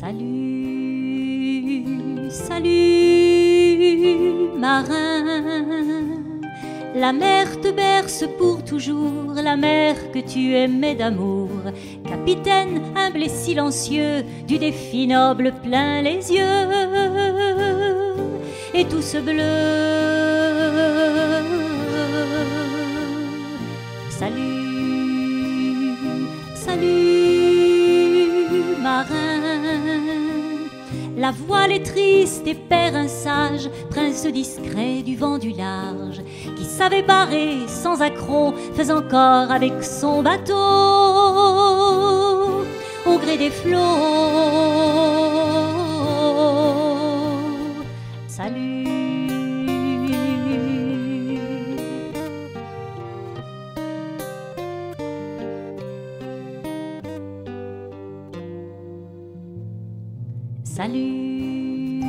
Salut, salut, marin. La mer te berce pour toujours, la mer que tu aimais d'amour. Capitaine humble et silencieux, du défi noble plein les yeux. Et tout ce bleu. Salut, salut, marin. La voile est triste et perd un sage, prince discret du vent du large, qui savait barrer sans accroc, faisant corps avec son bateau au gré des flots. Salut,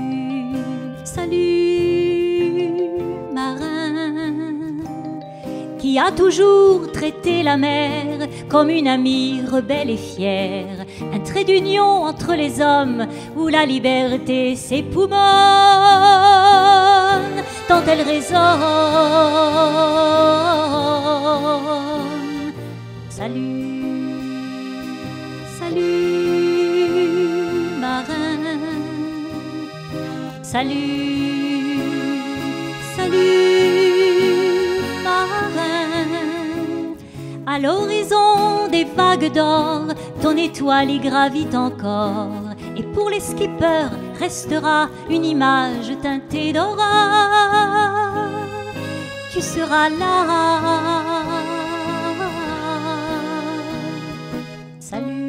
salut, marin, qui a toujours traité la mer comme une amie rebelle et fière, un trait d'union entre les hommes où la liberté s'époumonne tant elle résonne. Salut, Salut, salut, marin. À l'horizon des vagues d'or, ton étoile y gravite encore. Et pour les skippers, restera une image teintée d'or. Tu seras là. Salut.